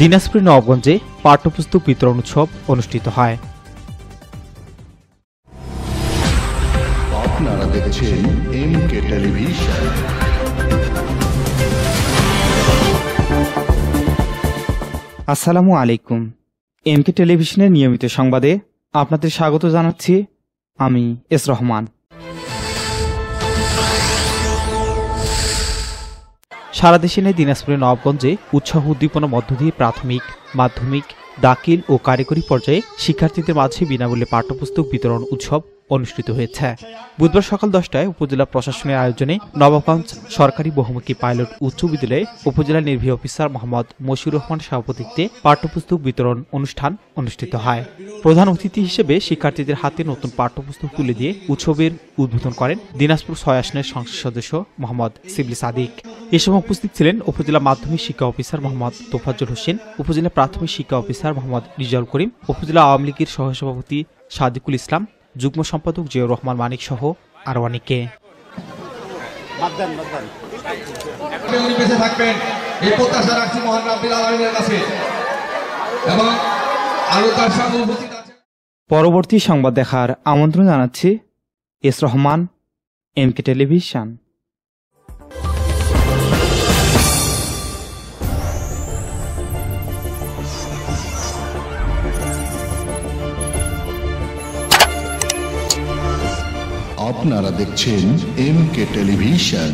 দিনাজপুর নবগঞ্জে পাঠ্যপুস্তক বিতরণ উৎসব অনুষ্ঠিত হয়। আপনারা দেখছেন এম কে টেলিভিশন। আসসালামু আলাইকুম। এমকে টেলিভিশনের নিয়মিত সংবাদে আপনাদের স্বাগত জানাচ্ছি আমি এস রহমান। সারা দেশে নেই দিনাজপুরের নবাবগঞ্জে উৎসাহ উদ্দীপনা মধ্য দিয়ে প্রাথমিক, মাধ্যমিক, দাখিল ও কারিগরি পর্যায়ে শিক্ষার্থীদের মাঝে বিনামূল্যে পাঠ্যপুস্তক বিতরণ উৎসব অনুষ্ঠিত হয়েছে। বুধবার সকাল দশটায় উপজেলা প্রশাসনের আয়োজনে নবাবগঞ্জ সরকারি বহুমুখী পাইলট উচ্চ বিদ্যালয়ে উপজেলা নির্বাহী অফিসার মোহাম্মদ মশিউর রহমান সভাপতিত্বে পাঠ্যপুস্তক বিতরণ অনুষ্ঠান অনুষ্ঠিত হয়। প্রধান অতিথি হিসেবে শিক্ষার্থীদের হাতে নতুন পাঠ্যপুস্তক তুলে দিয়ে উৎসবের উদ্বোধন করেন দিনাজপুর ছয় আসনের সংসদ সদস্য মোহাম্মদ সিবলি সাদিক। এ সময় উপস্থিত ছিলেন উপজেলা মাধ্যমিক শিক্ষা অফিসার মোহাম্মদ তোফাজ্জল হোসেন, উপজেলা প্রাথমিক শিক্ষা অফিসার মোহাম্মদ রিজাউল করিম, উপজেলা আওয়ামী লীগের সহসভাপতি সাদিকুল ইসলাম যুগ্ম সম্পাদক জিয়াউর রহমান মানিক সহ আরও অনেকে আপনি উনি বেঁচে থাকবেন। এই প্রত্যাশা রাখছি মহান রাব্বিল আলামিনের কাছে। এবং আরও তার সঙ্গে উপস্থিত পরবর্তী সংবাদ দেখার আমন্ত্রণ জানাচ্ছি এস রহমান এমকে টেলিভিশন। আপনারা দেখছেন এম কে টেলিভিশন